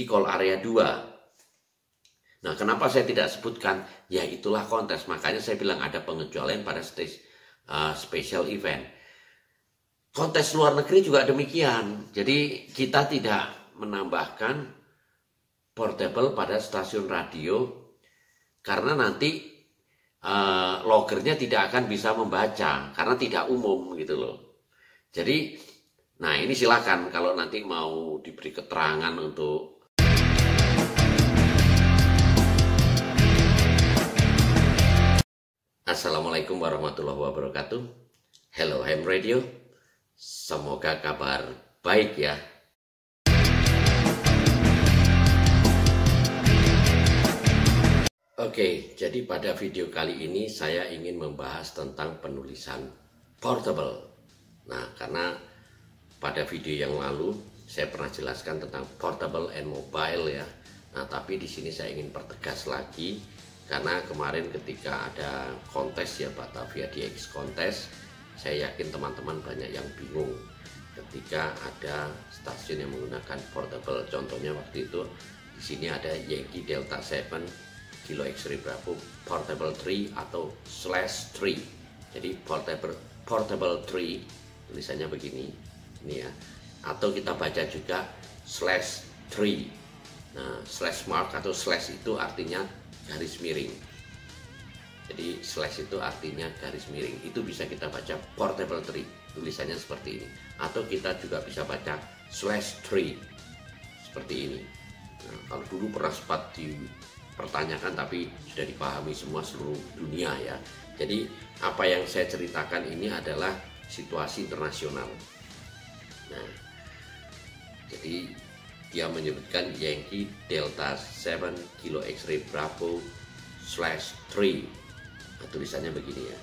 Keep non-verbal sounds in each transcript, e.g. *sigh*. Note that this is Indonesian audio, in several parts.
di call area 2. Nah, kenapa saya tidak sebutkan? Ya itulah kontes. Makanya saya bilang ada pengecualian pada stage uh, special event. Kontes luar negeri juga demikian. Jadi kita tidak menambahkan portable pada stasiun radio karena nanti uh, logernya tidak akan bisa membaca karena tidak umum gitu loh. Jadi, nah ini silakan kalau nanti mau diberi keterangan untuk Assalamualaikum warahmatullahi wabarakatuh. Hello Ham Radio. Semoga kabar baik ya Oke, jadi pada video kali ini saya ingin membahas tentang penulisan portable. Nah, karena pada video yang lalu saya pernah jelaskan tentang portable and mobile ya. Nah, tapi di sini saya ingin pertegas lagi karena kemarin ketika ada kontes ya Batavia DX kontes, saya yakin teman-teman banyak yang bingung. Ketika ada stasiun yang menggunakan portable. Contohnya waktu itu di sini ada Yankee Delta 7 kilo X-ray Bravo portable 3 atau slash 3 jadi portable portable 3 tulisannya begini ini ya. Atau kita baca juga slash 3 nah slash mark atau slash itu artinya garis miring jadi slash itu artinya garis miring itu bisa kita baca portable 3 tulisannya seperti ini atau kita juga bisa baca slash 3 seperti ini nah, kalau dulu pernah sempat di pertanyakan tapi sudah dipahami semua seluruh dunia ya. Jadi apa yang saya ceritakan ini adalah situasi internasional. Nah, jadi dia menyebutkan Yankee Delta 7 Kilo X-ray Bravo slash 3. Nah, tulisannya begini ya.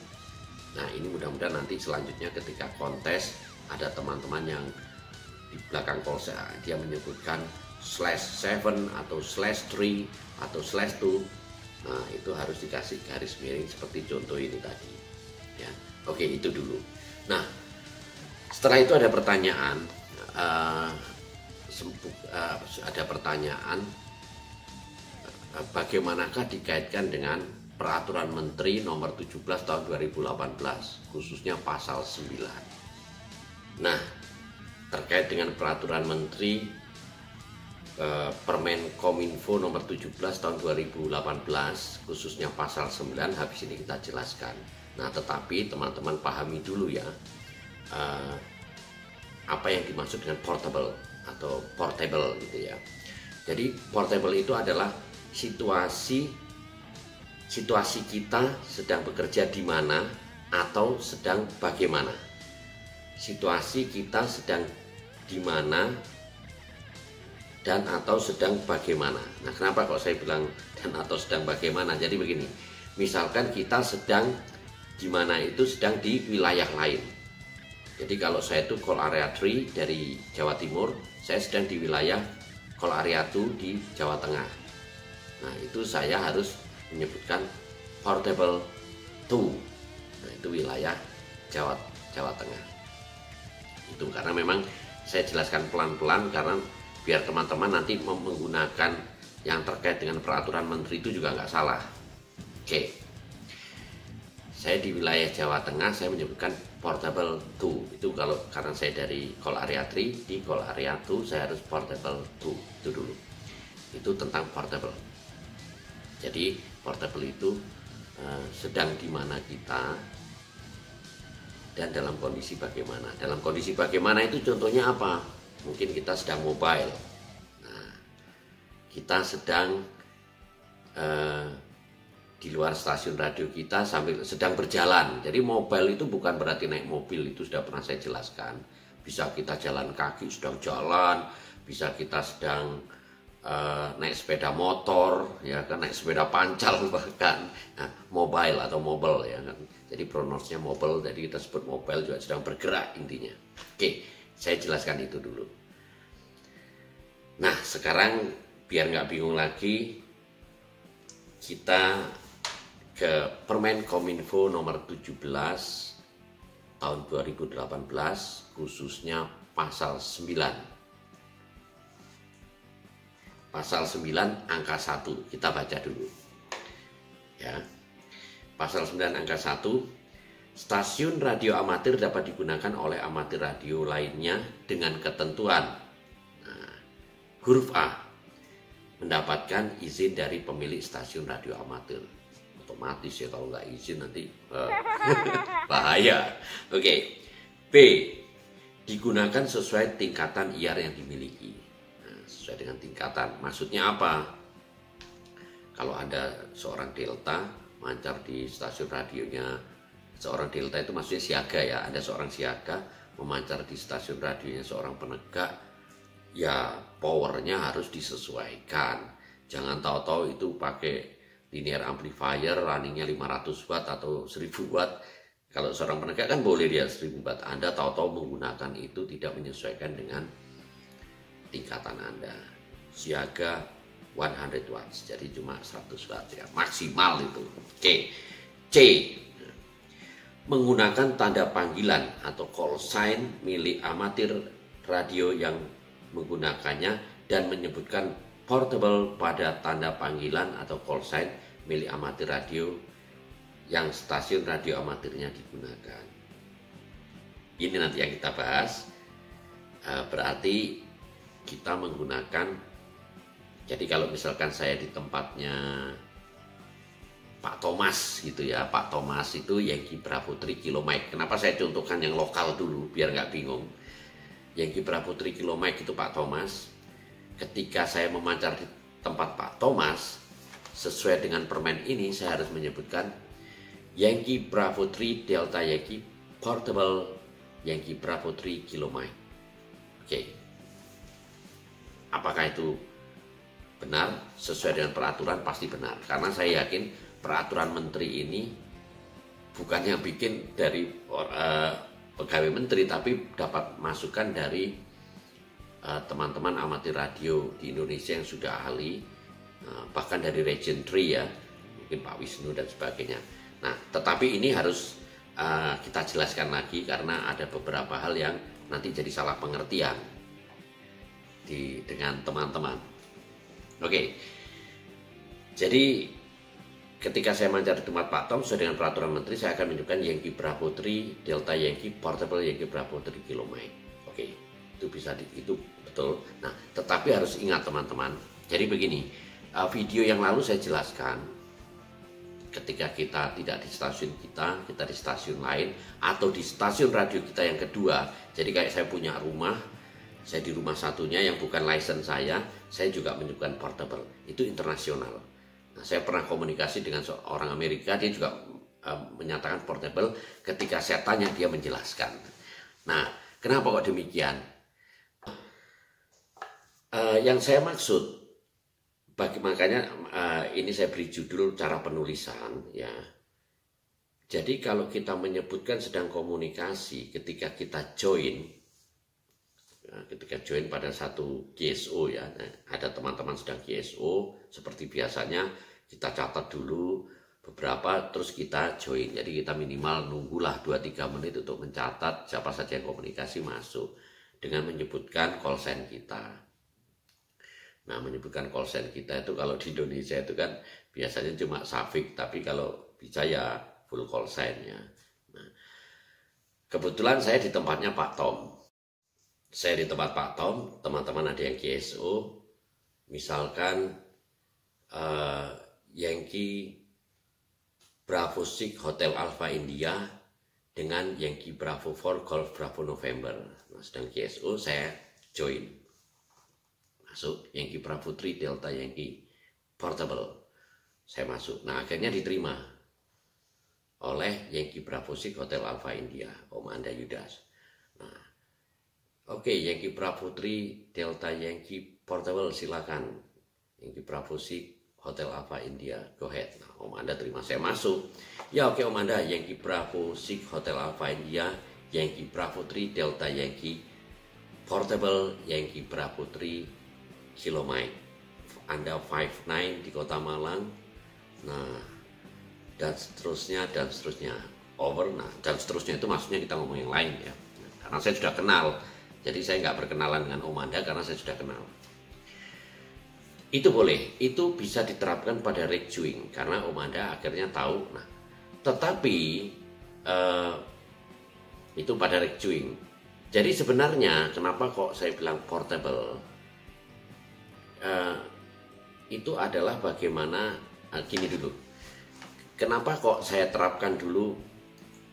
Nah ini mudah-mudahan nanti selanjutnya ketika kontes ada teman-teman yang di belakang polsek dia menyebutkan slash 7 atau slash 3 atau slash 2 nah itu harus dikasih garis miring seperti contoh ini tadi ya oke itu dulu nah setelah itu ada pertanyaan uh, uh, ada pertanyaan uh, bagaimanakah dikaitkan dengan peraturan menteri nomor 17 tahun 2018 khususnya pasal 9 nah terkait dengan peraturan menteri Eh, Permen Kominfo nomor 17 tahun 2018 khususnya pasal 9 habis ini kita jelaskan. Nah, tetapi teman-teman pahami dulu ya uh, apa yang dimaksud dengan portable atau portable gitu ya. Jadi portable itu adalah situasi situasi kita sedang bekerja di mana atau sedang bagaimana. Situasi kita sedang di mana dan atau sedang bagaimana. Nah, kenapa kok saya bilang dan atau sedang bagaimana? Jadi begini, misalkan kita sedang di mana itu sedang di wilayah lain. Jadi kalau saya itu call area 3 dari Jawa Timur, saya sedang di wilayah 2 di Jawa Tengah. Nah, itu saya harus menyebutkan portable 2. Nah, itu wilayah Jawa Jawa Tengah. Itu karena memang saya jelaskan pelan-pelan karena biar teman-teman nanti menggunakan yang terkait dengan peraturan menteri itu juga nggak salah oke saya di wilayah Jawa Tengah saya menyebutkan portable 2 itu kalau karena saya dari call area 3 di call area 2 saya harus portable 2 itu dulu. Itu tentang portable. Jadi portable itu uh, sedang di mana kita dan dalam kondisi bagaimana. Dalam kondisi bagaimana itu contohnya apa? Mungkin kita sedang mobile. Nah, kita sedang uh, di luar stasiun radio kita sambil sedang berjalan. Jadi mobile itu bukan berarti naik mobil itu sudah pernah saya jelaskan. Bisa kita jalan kaki sedang jalan. Bisa kita sedang uh, naik sepeda motor ya kan naik sepeda pancal *laughs* bahkan. Nah, mobile atau mobile ya kan. Jadi pronosnya mobile jadi kita sebut mobile juga sedang bergerak intinya. Oke saya jelaskan itu dulu. Nah, sekarang biar nggak bingung lagi, kita ke Permen Kominfo nomor 17 tahun 2018 khususnya pasal 9. pasal 9 angka 1. Kita baca dulu. Ya. Pasal 9 angka 1 Stasiun radio amatir dapat digunakan oleh amatir radio lainnya dengan ketentuan. Nah, huruf A mendapatkan izin dari pemilik stasiun radio amatir. Otomatis ya kalau nggak izin nanti uh, *laughs* bahaya. Oke. Okay. B digunakan sesuai tingkatan IAR yang dimiliki. Nah, sesuai dengan tingkatan. Maksudnya apa? Kalau ada seorang delta mancar di stasiun radionya seorang delta itu maksudnya siaga ya ada seorang siaga memancar di stasiun radionya seorang penegak ya powernya harus disesuaikan jangan tahu-tahu itu pakai linear amplifier runningnya 500 watt atau 1000 watt. Kalau seorang penegak kan boleh dia 1000 watt. Anda tahu-tahu menggunakan itu tidak menyesuaikan dengan tingkatan Anda. Siaga 100 watts jadi cuma 100 watt ya. Maksimal itu. Oke. C. Menggunakan tanda panggilan atau call sign milik amatir radio yang menggunakannya dan menyebutkan portable pada tanda panggilan atau call sign milik amatir radio yang stasiun radio amatirnya digunakan. Ini nanti yang kita bahas. Eh, berarti kita menggunakan jadi kalau misalkan saya di tempatnya Pak Thomas gitu ya Pak Thomas itu Yankee Bravo Tri Kilo Mike kenapa saya contohkan yang lokal dulu biar nggak bingung Yankee Bravo Tri Kilo Mike itu Pak Thomas ketika saya memancar di tempat Pak Thomas sesuai dengan permen ini saya harus menyebutkan Yankee Bravo 3 Delta Yankee Portable Yankee Bravo 3 Kilo Mike oke. Apakah itu benar? Sesuai dengan peraturan pasti benar. Karena saya yakin peraturan menteri ini bukan yang bikin dari uh, pegawai menteri tapi dapat masukan dari teman-teman uh, amatir radio di Indonesia yang sudah ahli uh, bahkan dari Region 3 ya mungkin Pak Wisnu dan sebagainya. Nah tetapi ini harus uh, kita jelaskan lagi karena ada beberapa hal yang nanti jadi salah pengertian di dengan teman-teman. Oke. Jadi ketika saya mancar di tempat Pak Tom sesuai dengan peraturan menteri saya akan menunjukkan Yankee Bravo 3 Delta Yankee Portable Yankee Bravo 3 Kilomite oke itu bisa di, itu betul nah tetapi harus ingat teman-teman jadi begini uh, video yang lalu saya jelaskan ketika kita tidak di stasiun kita kita di stasiun lain atau di stasiun radio kita yang kedua jadi kayak saya punya rumah saya di rumah satunya yang bukan license saya saya juga menunjukkan portable itu internasional Nah, saya pernah komunikasi dengan seorang Amerika, dia juga uh, menyatakan portable. Ketika saya tanya, dia menjelaskan. Nah, kenapa kok demikian? Uh, yang saya maksud, bagi makanya uh, ini saya beri judul cara penulisan, ya. Jadi kalau kita menyebutkan sedang komunikasi, ketika kita join, ya, ketika join pada satu GSO ya, nah, ada teman-teman sedang GSO, seperti biasanya kita catat dulu beberapa terus kita join jadi kita minimal nunggulah 2-3 menit untuk mencatat siapa saja yang komunikasi masuk dengan menyebutkan call sign kita nah menyebutkan sign kita itu kalau di Indonesia itu kan biasanya cuma safik tapi kalau bisa ya full sign ya nah, kebetulan saya di tempatnya Pak Tom saya di tempat Pak Tom teman-teman ada yang GSO misalkan uh, Yankee Bravo Six Hotel Alpha India dengan Yankee Bravo 4 Golf Bravo November. Nah, sedang GSO saya join. Masuk Yankee Bravo 3 Delta Yankee Portable. Saya masuk. Nah, akhirnya diterima oleh Yankee Bravo Hotel Alpha India, Om Anda Yudas. Nah, oke okay, Yankee Bravo 3 Delta Yankee Portable silakan. Yankee Bravo Hotel Alpha India, go ahead. Nah, Om Anda terima saya masuk. Ya oke okay, Om Anda, Yankee Bravo Hotel Alpha India, Yankee 3 Delta Yankee, Portable Yankee 3 Kilomite. Anda 59 di kota Malang. Nah, dan seterusnya dan seterusnya. Over, nah dan seterusnya itu maksudnya kita ngomong yang lain ya. Karena saya sudah kenal, jadi saya nggak berkenalan dengan Om Anda karena saya sudah kenal. itu boleh, itu bisa diterapkan pada rejuing karena Om Anda akhirnya tahu. Nah, tetapi uh, itu pada rejuing. Jadi sebenarnya kenapa kok saya bilang portable? Uh, itu adalah bagaimana uh, gini dulu. Kenapa kok saya terapkan dulu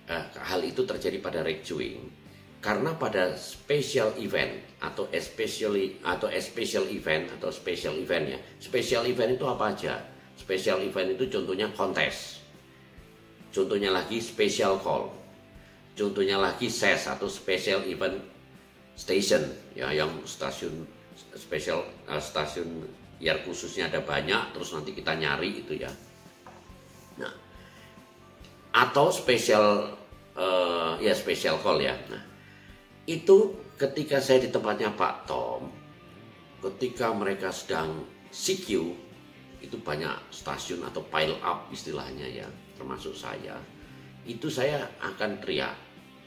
uh, hal itu terjadi pada rejuing? karena pada special event atau especially atau special event atau special event ya special event itu apa aja special event itu contohnya kontes contohnya lagi special call contohnya lagi ses atau special event station ya yang stasiun special uh, stasiun biar khususnya ada banyak terus nanti kita nyari itu ya. Nah atau special uh, ya special call ya. Nah itu ketika saya di tempatnya Pak Tom, ketika mereka sedang CQ, itu banyak stasiun atau pile up istilahnya ya, termasuk saya, itu saya akan teriak,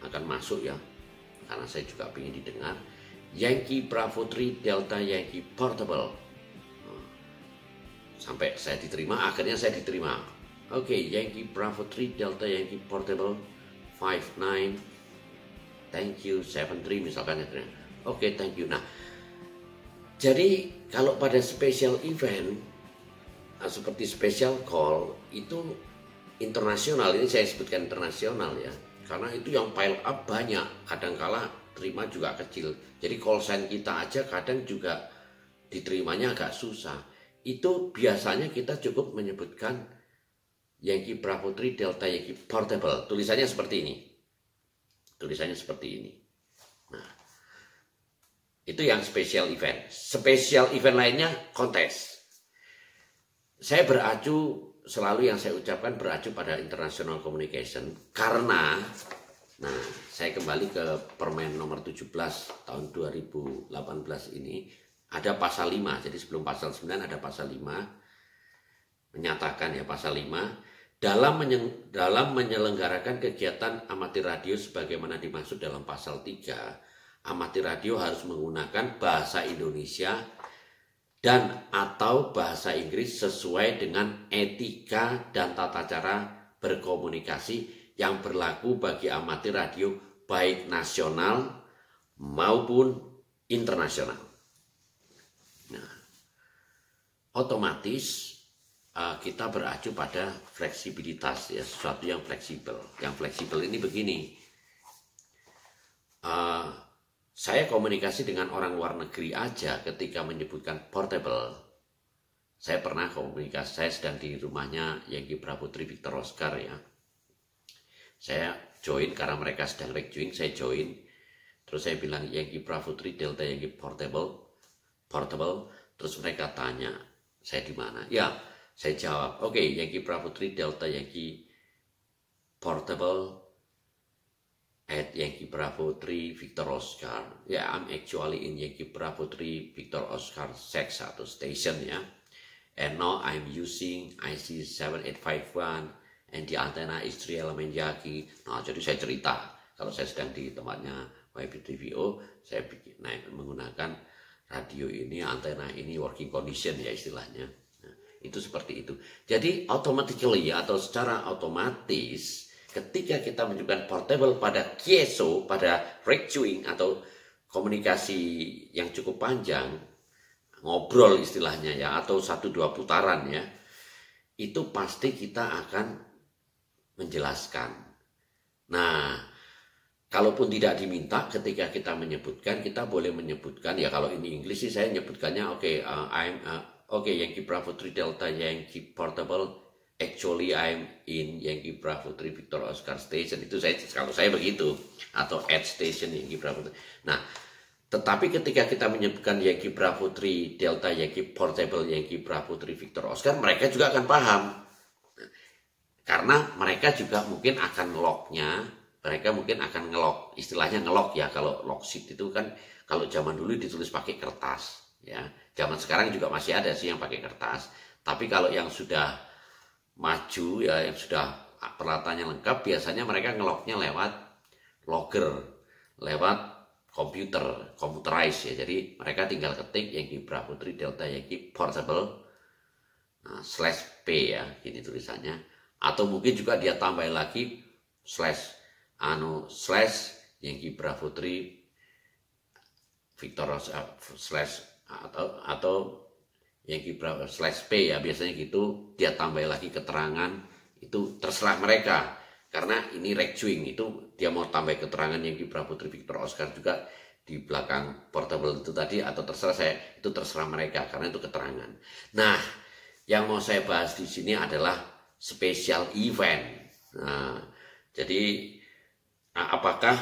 akan masuk ya, karena saya juga ingin didengar, Yankee Bravo 3 Delta Yankee Portable. Sampai saya diterima, akhirnya saya diterima. Oke, okay, Yankee Bravo 3 Delta Yankee Portable 59 thank you seven three misalkan ya oke okay, thank you. Nah jadi kalau pada special event ah, seperti special call itu internasional. Ini saya sebutkan internasional ya karena itu yang pile up banyak. Kadangkala terima juga kecil jadi call sign kita aja kadang juga diterimanya agak susah itu biasanya kita cukup menyebutkan Yankee Bravo 3 Delta Yankee Portable tulisannya seperti ini Tulisannya seperti ini. Nah, itu yang special event. Special event lainnya kontes. Saya beracu selalu yang saya ucapkan beracu pada international communication karena nah saya kembali ke Permen nomor 17 tahun 2018 ini. Ada pasal 5. Jadi sebelum pasal 9 ada pasal 5 menyatakan ya pasal 5 dalam, dalam menyelenggarakan kegiatan amatir radio sebagaimana dimaksud dalam pasal 3, amatir radio harus menggunakan bahasa Indonesia dan atau bahasa Inggris sesuai dengan etika dan tata cara berkomunikasi yang berlaku bagi amatir radio baik nasional maupun internasional. Nah, otomatis uh, kita beracu pada fleksibilitas ya sesuatu yang fleksibel. Yang fleksibel ini begini. Uh, saya komunikasi dengan orang luar negeri aja ketika menyebutkan portable. Saya pernah komunikasi saya sedang di rumahnya Yanggi Prabutri Victor Oscar ya saya join karena mereka sedang requeuing saya join terus saya bilang Yanggi Prabutri Delta Yanggi Portable Portable terus mereka tanya saya di mana ya saya jawab, oke okay, Yankee Bravo 3 Delta Yankee Portable at Yankee Bravo 3 Victor Oscar. Ya, yeah, I'm actually in Yankee Bravo 3 Victor Oscar 6 atau station ya. And now I'm using IC 7851 and the antenna is 3 element Yankee. Nah, jadi saya cerita kalau saya sedang di tempatnya YB3VO, saya bikin, nah, menggunakan radio ini, antena ini working condition ya istilahnya itu seperti itu. Jadi automatically atau secara otomatis ketika kita menunjukkan portable pada kieso, pada requeuing atau komunikasi yang cukup panjang, ngobrol istilahnya ya atau satu dua putaran ya, itu pasti kita akan menjelaskan. Nah, kalaupun tidak diminta ketika kita menyebutkan, kita boleh menyebutkan ya kalau ini Inggris sih saya menyebutkannya oke okay, uh, I'm uh, okay, Yankee Bravo 3 Delta Yankee Portable. Actually I'm in Yankee Bravo 3 Victor Oscar Station. Itu saya kalau saya begitu atau at station Yankee Bravo 3. Nah, tetapi ketika kita menyebutkan Yankee Bravo 3 Delta Yankee Portable Yankee Bravo 3 Victor Oscar, mereka juga akan paham. Karena mereka juga mungkin akan lognya, mereka mungkin akan ngelok, istilahnya ngelok ya kalau log sheet itu kan kalau zaman dulu ditulis pakai kertas ya Zaman sekarang juga masih ada sih yang pakai kertas. Tapi kalau yang sudah maju ya yang sudah peralatannya lengkap biasanya mereka ngeloknya lewat logger, lewat komputer, computerized ya. Jadi mereka tinggal ketik Yankee Bravo Putri Delta Yankee Portable nah, slash P ya, ini tulisannya. Atau mungkin juga dia tambah lagi slash anu slash Bravo Putri Victor uh, slash atau atau Yankee Bravo slash P ya biasanya gitu. Dia tambah lagi keterangan. Itu terserah mereka. Karena ini Regjuing itu dia mau tambah keterangan yang Kibra Putri Victor Oscar juga di belakang portable itu tadi atau terserah saya itu terserah mereka karena itu keterangan. Nah, yang mau saya bahas di sini adalah special event. Nah, jadi apakah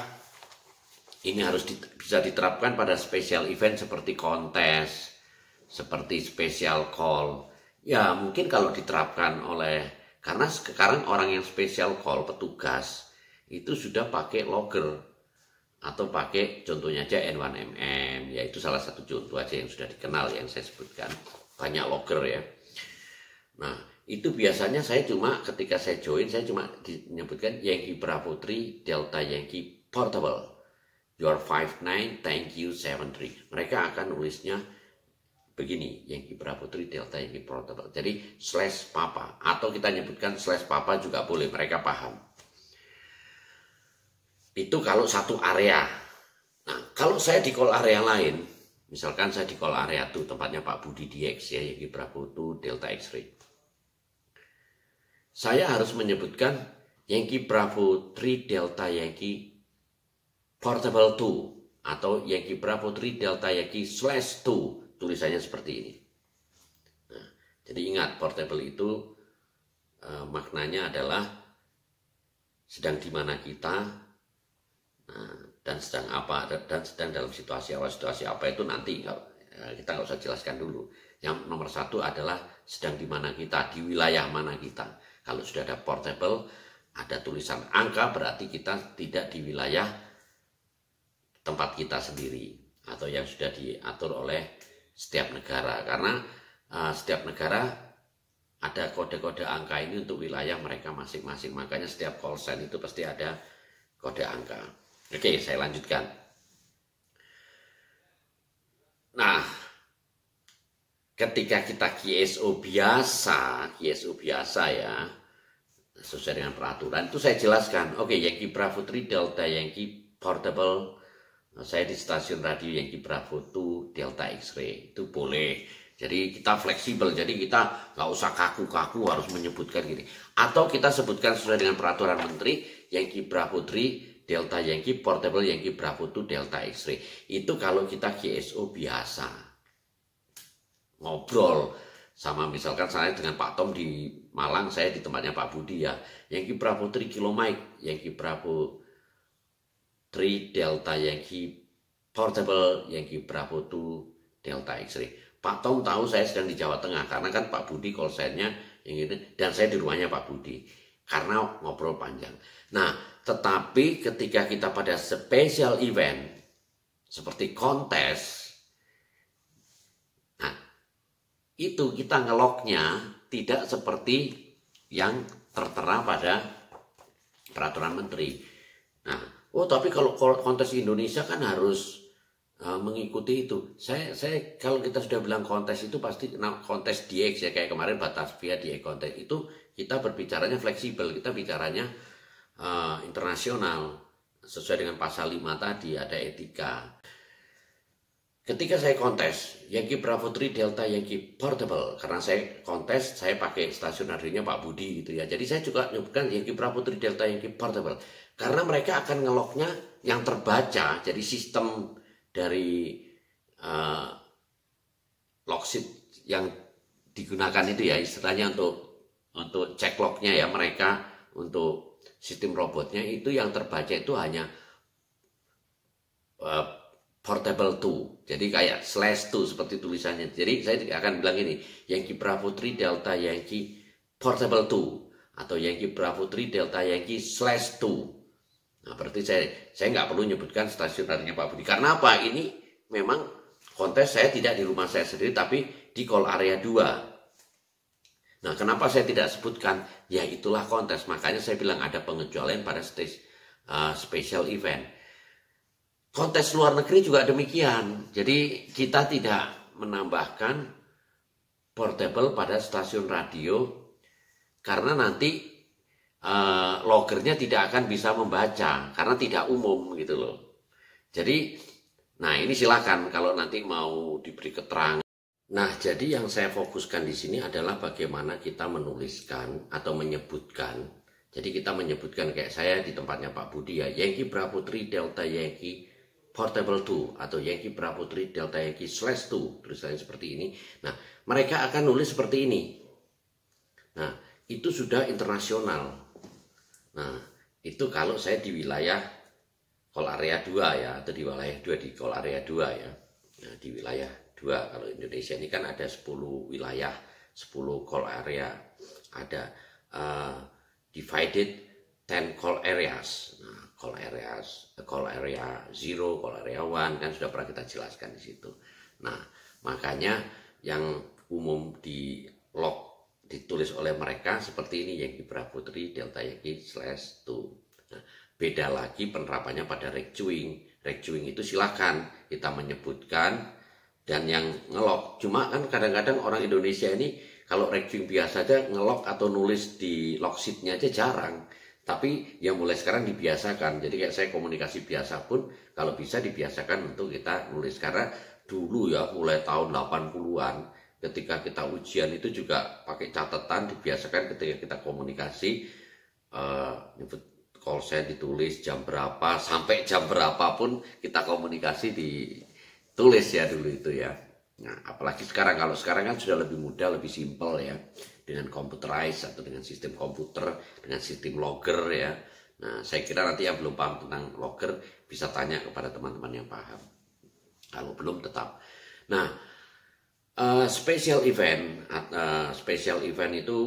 ini harus di, bisa diterapkan pada special event seperti kontes, seperti special call? Ya, mungkin kalau diterapkan oleh karena sekarang orang yang special call petugas itu sudah pakai logger atau pakai contohnya aja N1MM yaitu salah satu contoh aja yang sudah dikenal yang saya sebutkan banyak logger ya. Nah itu biasanya saya cuma ketika saya join saya cuma menyebutkan Yankee Bravo 3 Delta Yankee Portable Your 59 thank you 73 mereka akan nulisnya begini Yankee Putri Delta Yankee Portable. Jadi slash papa atau kita nyebutkan slash papa juga boleh mereka paham. Itu kalau satu area. Nah kalau saya di call area lain, misalkan saya di call area itu tempatnya Pak Budi DX ya Yankee Bravo itu Delta X-ray. Saya harus menyebutkan Yankee Bravo 3 Delta Yankee Portable 2 atau Yankee Bravo 3 Delta Yankee slash 2 tulisannya seperti ini. Nah, jadi ingat portable itu e, maknanya adalah sedang di mana kita nah, dan sedang apa dan sedang dalam situasi apa situasi apa itu nanti eh, kita nggak usah jelaskan dulu. Yang nomor satu adalah sedang di mana kita di wilayah mana kita. Kalau sudah ada portable ada tulisan angka berarti kita tidak di wilayah tempat kita sendiri atau yang sudah diatur oleh setiap negara. Karena uh, setiap negara ada kode-kode angka ini untuk wilayah mereka masing-masing. Makanya setiap call sign itu pasti ada kode angka. Oke saya lanjutkan. Nah ketika kita QSO biasa QSO biasa ya sesuai dengan peraturan itu saya jelaskan. Oke Yankee Bravo 3 Delta Yankee Portable. Saya di stasiun radio Yankee Bravo 2 Delta X-ray. Itu boleh. Jadi kita fleksibel. Jadi kita nggak usah kaku-kaku harus menyebutkan gini. Atau kita sebutkan sesuai dengan peraturan menteri Yankee Bravo 3 Delta Yankee Portable Yankee Bravo 2 Delta X-ray. Itu kalau kita GSO biasa ngobrol sama misalkan saya dengan Pak Tom di Malang saya di tempatnya Pak Budi ya Yankee Bravo 3 Kilo Mike Yankee Bravo 3 Delta Yankee Portable Yankee Bravo 2 Delta X-ray. Pak Tom tahu saya sedang di Jawa Tengah karena kan Pak Budi call sign-nya yang ini dan saya di rumahnya Pak Budi karena ngobrol panjang. Nah, tetapi ketika kita pada special event seperti kontes, nah itu kita ngeloknya tidak seperti yang tertera pada peraturan menteri. Nah, Oh tapi kalau kontes Indonesia kan harus uh, mengikuti itu. Saya saya kalau kita sudah bilang kontes itu pasti nah, kontes DX ya kayak kemarin Batavia DX kontes itu kita berbicaranya fleksibel, kita bicaranya uh, internasional sesuai dengan pasal 5 tadi ada etika. Ketika saya kontes Yankee Bravo 3 Delta Yankee Portable karena saya kontes saya pakai stasiun radionya Pak Budi gitu ya. Jadi saya juga nyebutkan Yankee Bravo 3 Delta Yankee Portable karena mereka akan ngeloknya yang terbaca jadi sistem dari uh, logsit yang digunakan itu ya istilahnya untuk untuk cek lognya ya mereka untuk sistem robotnya itu yang terbaca itu hanya uh, portable 2 jadi kayak slash 2 seperti tulisannya jadi saya akan bilang ini Yankee Bravo 3 Delta Yankee portable 2 atau Yankee Bravo 3 Delta Yankee slash 2 Nah, berarti saya saya nggak perlu menyebutkan stasiun radionya Pak Budi. Karena apa? Ini memang kontes saya tidak di rumah saya sendiri, tapi di call area 2. Nah, kenapa saya tidak sebutkan? Ya itulah kontes. Makanya saya bilang ada pengecualian pada stage uh, special event. Kontes luar negeri juga demikian. Jadi kita tidak menambahkan portable pada stasiun radio karena nanti uh, logernya tidak akan bisa membaca karena tidak umum gitu loh. Jadi nah ini silakan kalau nanti mau diberi keterangan Nah, jadi yang saya fokuskan di sini adalah bagaimana kita menuliskan atau menyebutkan. Jadi kita menyebutkan kayak saya di tempatnya Pak Budi ya, Yankee Bravo 3 Delta Yankee Portable 2 atau Yankee Bravo 3 Delta Yankee Slash 2 tulisannya seperti ini. Nah, mereka akan nulis seperti ini. Nah, itu sudah internasional. Nah, itu kalau saya di wilayah Call Area 2 ya, atau di wilayah 2 di Call Area 2 ya. Nah, di wilayah dua kalau Indonesia ini kan ada 10 wilayah 10 call area ada uh, divided 10 call areas nah call areas call area zero call area one kan sudah pernah kita jelaskan di situ nah makanya yang umum di log ditulis oleh mereka seperti ini Yankee Bravo 3 Delta Yankee slash 2 nah, beda lagi penerapannya pada regcuing regcuing itu silahkan kita menyebutkan dan yang ngelok. Cuma kan kadang-kadang orang Indonesia ini kalau ranking biasa aja ngelok atau nulis di log sheetnya aja jarang. Tapi yang mulai sekarang dibiasakan. Jadi kayak saya komunikasi biasa pun kalau bisa dibiasakan untuk kita nulis. Karena dulu ya mulai tahun 80-an ketika kita ujian itu juga pakai catatan dibiasakan ketika kita komunikasi uh, call saya ditulis jam berapa sampai jam berapa pun kita komunikasi di tulis ya dulu itu ya. Nah, apalagi sekarang kalau sekarang kan sudah lebih mudah, lebih simpel ya dengan computerized atau dengan sistem komputer, dengan sistem logger ya. Nah, saya kira nanti yang belum paham tentang logger bisa tanya kepada teman-teman yang paham. Kalau belum tetap. Nah, uh, special event, uh, special event itu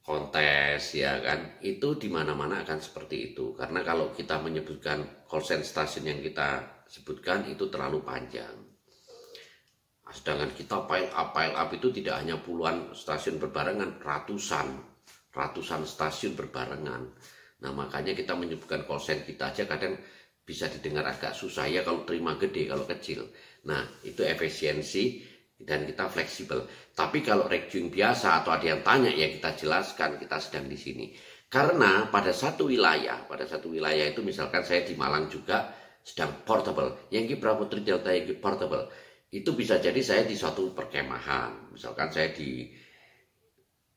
kontes ya kan itu di mana-mana akan seperti itu karena kalau kita menyebutkan call center yang kita sebutkan itu terlalu panjang. Sedangkan kita pile up, pile up itu tidak hanya puluhan stasiun berbarengan, ratusan, ratusan stasiun berbarengan. Nah makanya kita menyebutkan center kita aja kadang bisa didengar agak susah ya kalau terima gede, kalau kecil. Nah itu efisiensi dan kita fleksibel. Tapi kalau requeuing biasa atau ada yang tanya ya kita jelaskan kita sedang di sini. Karena pada satu wilayah, pada satu wilayah itu misalkan saya di Malang juga, sedang portable. Yankee Bravo Tri Delta Yankee portable. Itu bisa jadi saya di suatu perkemahan. Misalkan saya di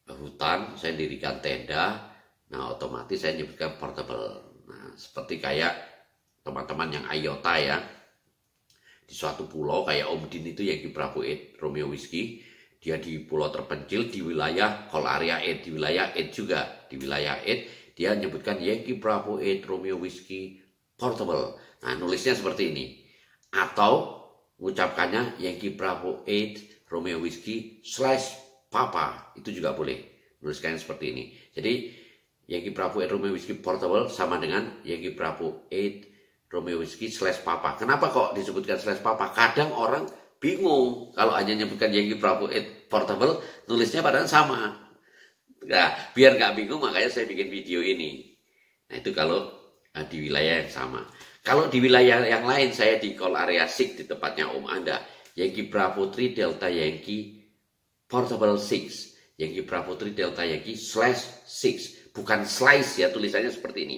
hutan, saya dirikan tenda. Nah, otomatis saya nyebutkan portable. Nah, seperti kayak teman-teman yang IOTA ya. Di suatu pulau kayak Om Din itu Yankee Bravo 8 Romeo Whiskey. Dia di pulau terpencil di wilayah Call Area 8, di wilayah 8 juga. Di wilayah 8 dia menyebutkan Yankee Bravo 8 Romeo Whiskey portable. Nah, nulisnya seperti ini. Atau mengucapkannya Yankee Bravo 8 Romeo Whiskey slash Papa. Itu juga boleh. Nuliskannya seperti ini. Jadi Yankee Bravo 8 Romeo Whiskey Portable sama dengan Yankee Bravo 8 Romeo Whiskey slash Papa. Kenapa kok disebutkan slash Papa? Kadang orang bingung kalau hanya nyebutkan Yankee Bravo 8 Portable, nulisnya padahal sama. Nah, biar nggak bingung makanya saya bikin video ini. Nah, itu kalau uh, di wilayah yang sama. Kalau di wilayah yang lain, saya di call area 6 di tempatnya Om Anda. Yankee Bravo 3 Delta Yankee Portable 6. Yankee Bravo 3 Delta Yankee slash 6. Bukan slice ya, tulisannya seperti ini.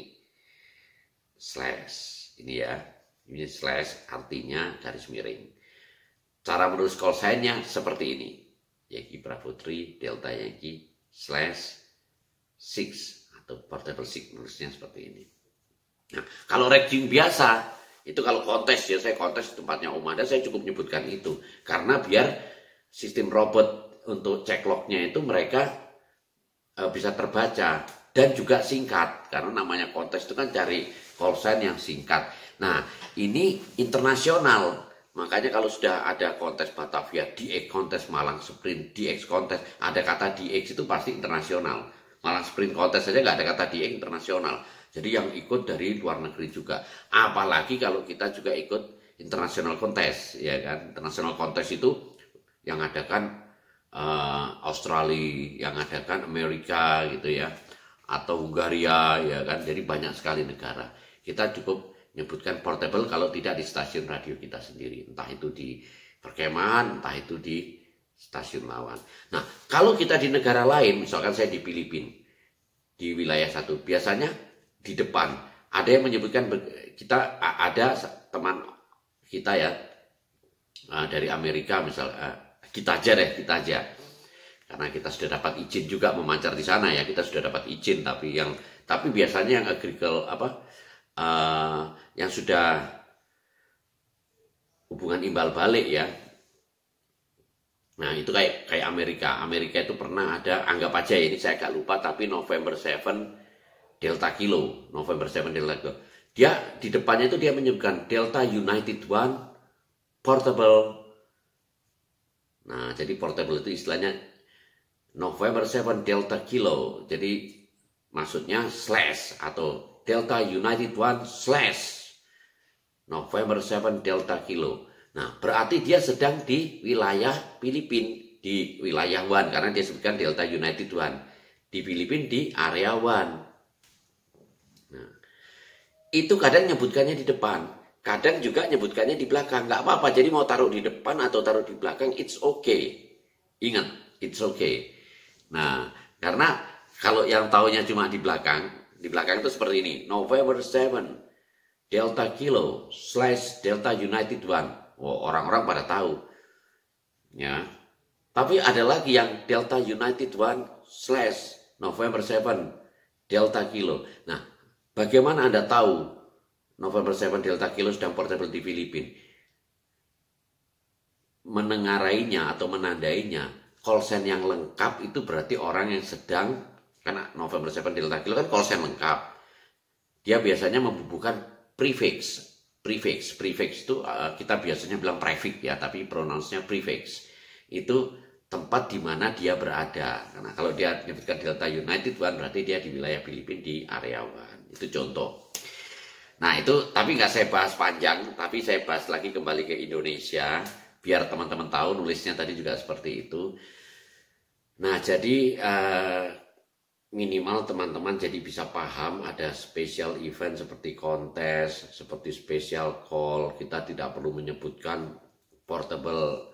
Slash. Ini ya. Ini slash artinya garis miring. Cara menulis call sign-nya seperti ini. Yankee Bravo 3 Delta Yankee slash 6 atau portable 6 nulisnya seperti ini. Nah, kalau ranking biasa, itu kalau kontes ya, saya kontes tempatnya Om saya cukup menyebutkan itu. Karena biar sistem robot untuk cek lognya itu mereka e, bisa terbaca dan juga singkat. Karena namanya kontes itu kan cari call sign yang singkat. Nah, ini internasional. Makanya kalau sudah ada kontes Batavia, DX kontes Malang Sprint, DX kontes, ada kata DX itu pasti internasional. Malang Sprint kontes saja nggak ada kata DX internasional. Jadi yang ikut dari luar negeri juga. Apalagi kalau kita juga ikut international contest, ya kan? International contest itu yang ada kan uh, Australia, yang ada kan Amerika gitu ya, atau Hungaria ya kan. Jadi banyak sekali negara. Kita cukup menyebutkan portable kalau tidak di stasiun radio kita sendiri. Entah itu di perkemahan, entah itu di stasiun lawan. Nah, kalau kita di negara lain, misalkan saya di Filipina, di wilayah satu, biasanya di depan. Ada yang menyebutkan kita ada teman kita ya dari Amerika misal kita aja deh kita aja. Karena kita sudah dapat izin juga memancar di sana ya kita sudah dapat izin tapi yang tapi biasanya yang agrikul apa uh, yang sudah hubungan imbal balik ya. Nah itu kayak kayak Amerika. Amerika itu pernah ada anggap aja ini saya agak lupa tapi November 7 Delta Kilo November 7 Delta Kilo dia di depannya itu dia menyebutkan Delta United One Portable Nah, jadi portable itu istilahnya November 7 Delta Kilo. Jadi maksudnya slash atau Delta United One slash November 7 Delta Kilo. Nah, berarti dia sedang di wilayah Filipina, di wilayah One karena dia sebutkan Delta United One. Di Filipina di area One. Itu kadang nyebutkannya di depan. Kadang juga nyebutkannya di belakang. Nggak apa-apa. Jadi mau taruh di depan atau taruh di belakang, it's okay. Ingat, it's okay. Nah, karena kalau yang taunya cuma di belakang, di belakang itu seperti ini. November 7, Delta Kilo, slash Delta United One. Oh, orang-orang pada tahu. Ya. Tapi ada lagi yang Delta United One, slash November 7, Delta Kilo. Nah, bagaimana Anda tahu November 7 Delta Kilo sedang portable di Filipina. Menengarainya atau menandainya, call sign yang lengkap itu berarti orang yang sedang, karena November 7 Delta Kilo kan call sign lengkap. Dia biasanya membubuhkan prefix. Prefix, prefix itu uh, kita biasanya bilang prefix ya, tapi pronounce-nya prefix. Itu tempat di mana dia berada. Karena kalau dia menyebutkan Delta United One berarti dia di wilayah Filipina di area. Itu contoh. Nah itu tapi nggak saya bahas panjang, tapi saya bahas lagi kembali ke Indonesia biar teman-teman tahu nulisnya tadi juga seperti itu. Nah jadi uh, minimal teman-teman jadi bisa paham ada special event seperti kontes, seperti special call. Kita tidak perlu menyebutkan portable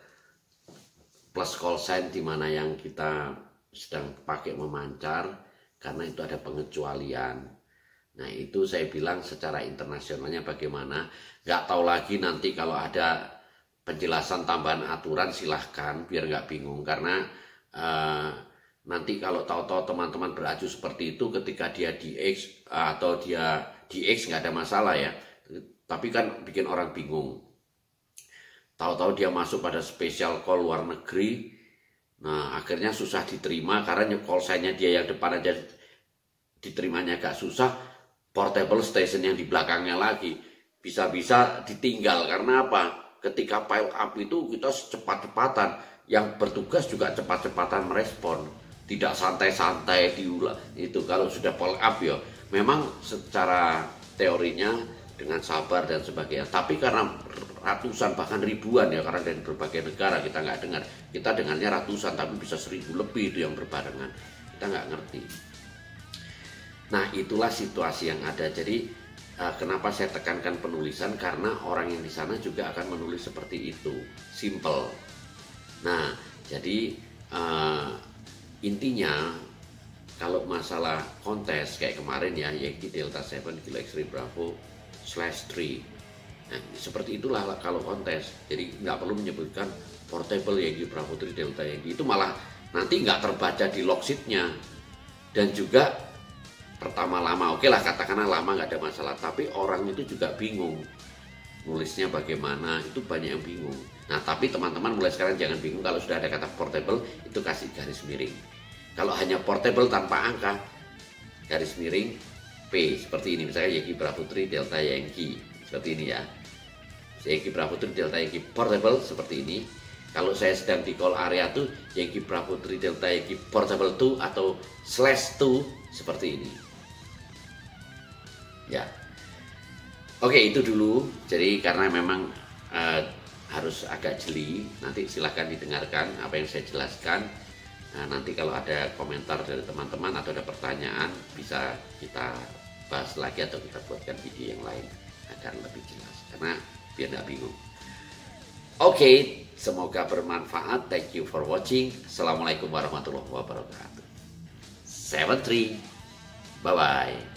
plus call sign di mana yang kita sedang pakai memancar karena itu ada pengecualian. Nah itu saya bilang secara internasionalnya bagaimana. Gak tahu lagi nanti kalau ada penjelasan tambahan aturan silahkan biar gak bingung. Karena uh, nanti kalau tahu-tahu teman-teman beracu seperti itu ketika dia di X atau dia di X nggak ada masalah ya. Tapi kan bikin orang bingung. Tahu-tahu dia masuk pada spesial call luar negeri. Nah akhirnya susah diterima karena call sign dia yang depan aja diterimanya agak susah portable station yang di belakangnya lagi bisa-bisa ditinggal. Karena apa? Ketika pile up itu kita cepat-cepatan yang bertugas juga cepat-cepatan merespon. Tidak santai-santai diulang. Itu kalau sudah pile up ya. Memang secara teorinya dengan sabar dan sebagainya. Tapi karena ratusan bahkan ribuan ya karena dari berbagai negara kita nggak dengar. Kita dengarnya ratusan tapi bisa seribu lebih itu yang berbarengan. Kita nggak ngerti Nah, itulah situasi yang ada. Jadi, uh, kenapa saya tekankan penulisan? Karena orang yang di sana juga akan menulis seperti itu, simple. Nah, jadi uh, intinya kalau masalah kontes kayak kemarin ya, Yankee Delta 7 Kilo X-Ray Bravo slash 3. Nah, seperti itulah kalau kontes. Jadi nggak perlu menyebutkan portable Yankee Bravo 3 Delta Yankee. Itu malah nanti nggak terbaca di log sheet-nya. Dan juga pertama lama. Oke lah katakanlah lama nggak ada masalah tapi orang itu juga bingung nulisnya bagaimana itu banyak yang bingung. Nah tapi teman-teman mulai sekarang jangan bingung kalau sudah ada kata portable itu kasih garis miring. Kalau hanya portable tanpa angka garis miring P seperti ini. Misalnya Yankee Putri Delta Yankee seperti ini ya. Yankee Putri Delta Yankee portable seperti ini. Kalau saya sedang di call area tuh Yankee Putri Delta Yankee portable 2 atau slash 2 seperti ini ya oke itu dulu jadi karena memang uh, harus agak jeli nanti silahkan didengarkan apa yang saya jelaskan nah, nanti kalau ada komentar dari teman-teman atau ada pertanyaan bisa kita bahas lagi atau kita buatkan video yang lain akan lebih jelas karena biar nggak bingung. Oke, semoga bermanfaat. Thank you for watching. Assalamualaikum warahmatullahi wabarakatuh. Seven three. Bye bye.